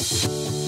you